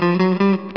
Mm-hmm.